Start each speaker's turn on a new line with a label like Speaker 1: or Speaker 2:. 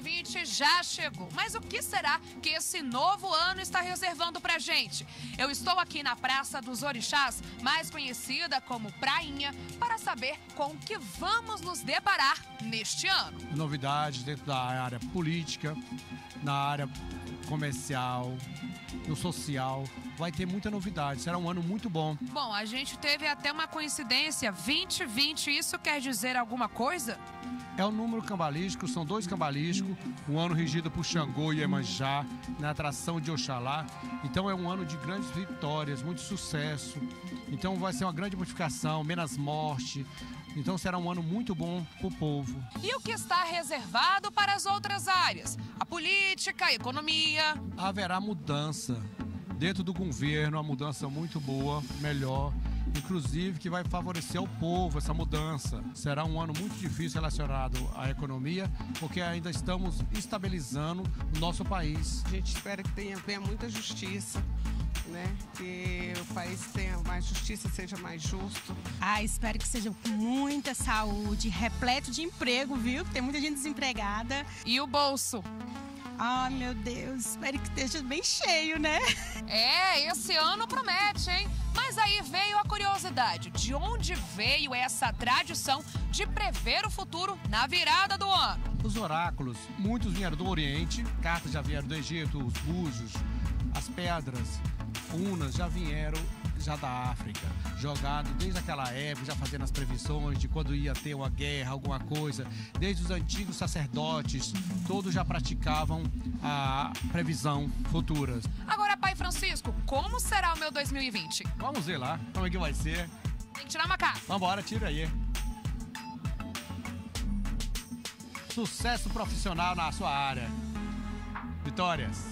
Speaker 1: 2020 já chegou. Mas o que será que esse novo ano está reservando pra gente? Eu estou aqui na Praça dos Orixás, mais conhecida como Prainha, para saber com o que vamos nos deparar neste ano.
Speaker 2: Novidades dentro da área política, na área comercial, no social. Vai ter muita novidade, será um ano muito bom.
Speaker 1: Bom, a gente teve até uma coincidência, 2020, isso quer dizer alguma coisa?
Speaker 2: É o número cambalístico, são dois cambalísticos, um ano regido por Xangô e Emanjá, na atração de Oxalá. Então é um ano de grandes vitórias, muito sucesso. Então vai ser uma grande modificação, menos morte. Então será um ano muito bom para o povo.
Speaker 1: E o que está reservado para as outras áreas? A política, a economia.
Speaker 2: Haverá mudança. Dentro do governo, uma mudança muito boa, melhor inclusive que vai favorecer o povo essa mudança. Será um ano muito difícil relacionado à economia, porque ainda estamos estabilizando o nosso país.
Speaker 3: A gente espera que tenha, tenha muita justiça. Né? Que o país tenha mais justiça, seja mais justo.
Speaker 4: Ah, espero que seja com muita saúde, repleto de emprego, viu? Que tem muita gente desempregada.
Speaker 1: E o bolso?
Speaker 4: Ah, meu Deus, espero que esteja bem cheio, né?
Speaker 1: É, esse ano promete, hein? Mas aí veio a curiosidade: de onde veio essa tradição de prever o futuro na virada do ano?
Speaker 2: Os oráculos, muitos vieram do Oriente, cartas já vieram do Egito, os búzios, as pedras, unas já vieram já da África, jogado desde aquela época, já fazendo as previsões de quando ia ter uma guerra, alguma coisa. Desde os antigos sacerdotes, todos já praticavam a previsão futuras.
Speaker 1: Agora, Pai Francisco, como será o meu 2020?
Speaker 2: Vamos ver lá como é que vai ser.
Speaker 1: Tem que tirar uma cara.
Speaker 2: Vambora, tira aí. Sucesso profissional na sua área. Vitórias.